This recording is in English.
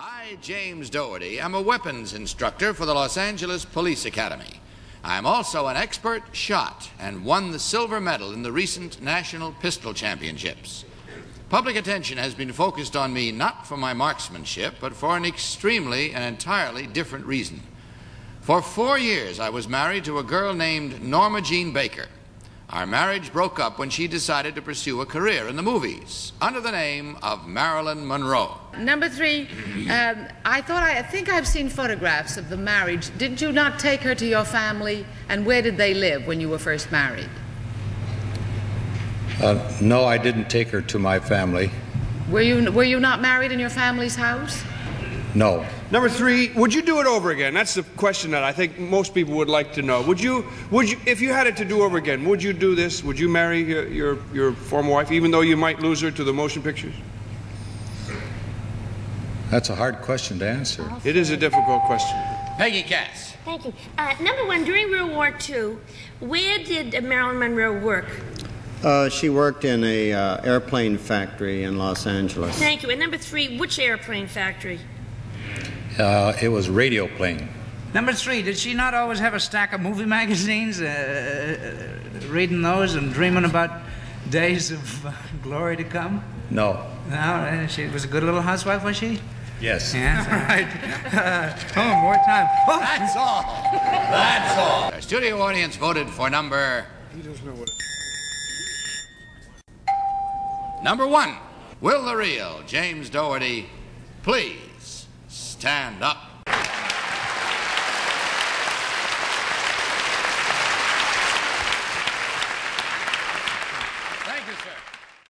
I, James Dougherty, am a weapons instructor for the Los Angeles Police Academy. I'm also an expert shot and won the silver medal in the recent National Pistol Championships. Public attention has been focused on me not for my marksmanship, but for an extremely and entirely different reason. For four years, I was married to a girl named Norma Jeane Baker. Our marriage broke up when she decided to pursue a career in the movies under the name of Marilyn Monroe. Number three, um, I thought I, I think I've seen photographs of the marriage. Did you not take her to your family? And where did they live when you were first married? Uh, no, I didn't take her to my family. Were you, were you not married in your family's house? No. Number three, would you do it over again? That's the question that I think most people would like to know. Would you, would you, if you had it to do over again, would you do this? Would you marry your, your, your former wife, even though you might lose her to the motion pictures? That's a hard question to answer. It is a difficult question. Peggy Cass. Thank you. Uh, number one, during World War II, where did Marilyn Monroe work? Uh, she worked in a uh, airplane factory in Los Angeles. Thank you. And number three, which airplane factory? Uh, it was Radioplane. Number three, did she not always have a stack of movie magazines, uh, uh, reading those and dreaming about days of uh, glory to come? No. No, uh, she was a good little housewife, was she? Yes. Yes, all right. Uh, oh, more time. Oh, That's all. That's all. Our studio audience voted for number. He doesn't know what. Number one. Will the real James Dougherty please Stand up.